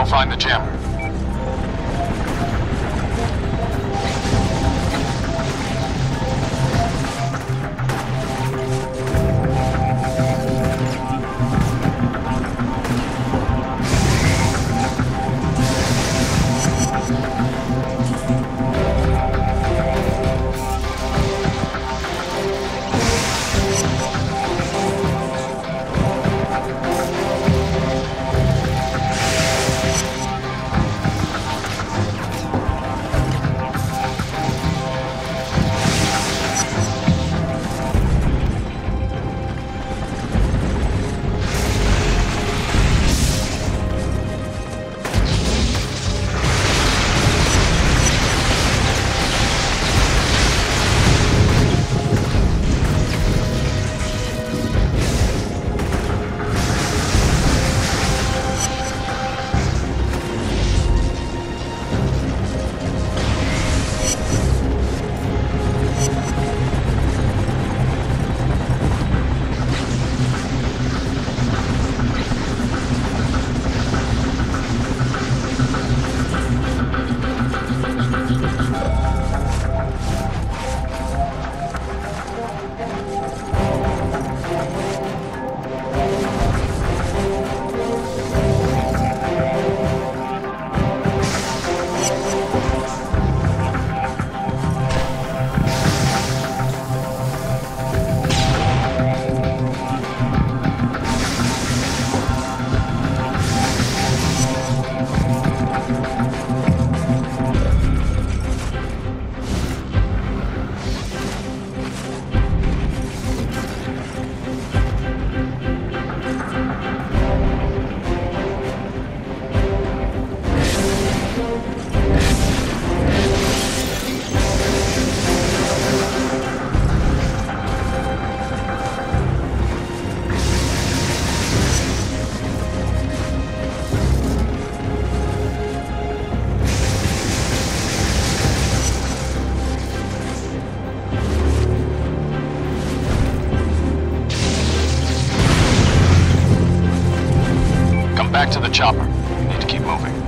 Go find the jammer. Back to the chopper. We Need to keep moving.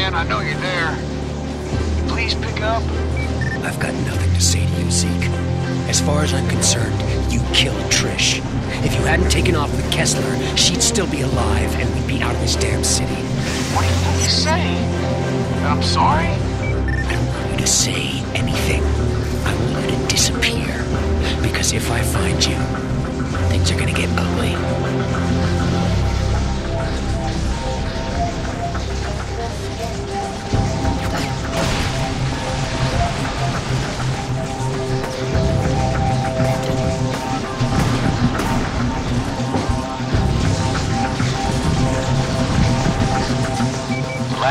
man. I know you're there. Please pick up. I've got nothing to say to you, Zeke. As far as I'm concerned, you killed Trish. If you hadn't taken off with Kessler, she'd still be alive, and we'd be out of this damn city. What are you say? I'm sorry? I don't want you to say anything. I want you to disappear. Because if I find you, things are gonna get ugly.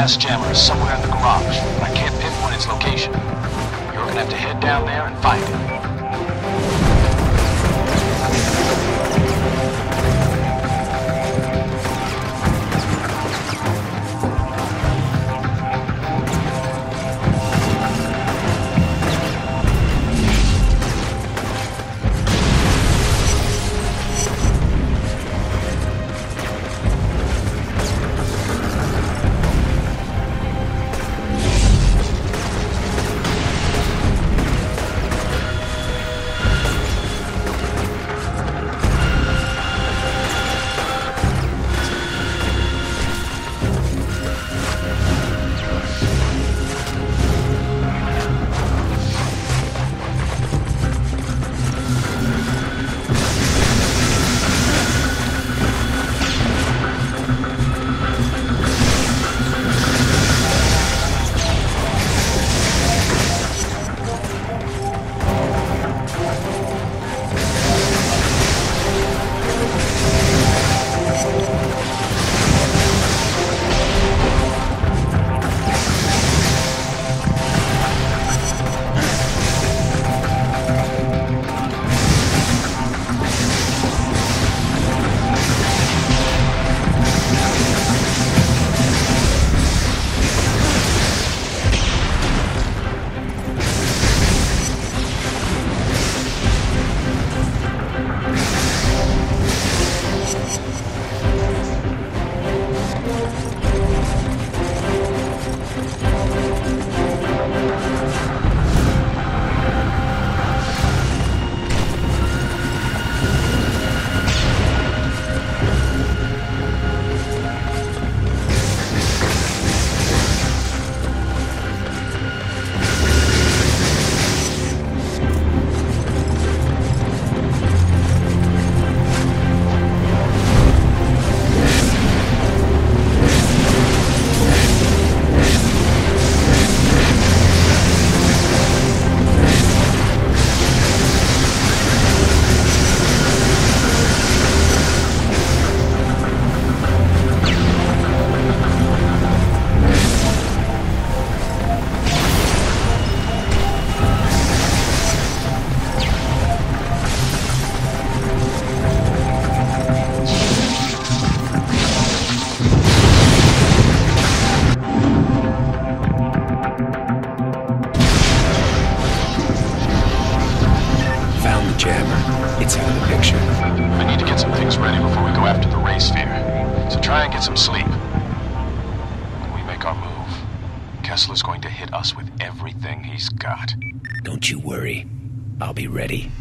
Last jammer is somewhere in the garage, but I can't pinpoint its location. You're gonna have to head down there and find it. Us with everything he's got. Don't you worry. I'll be ready.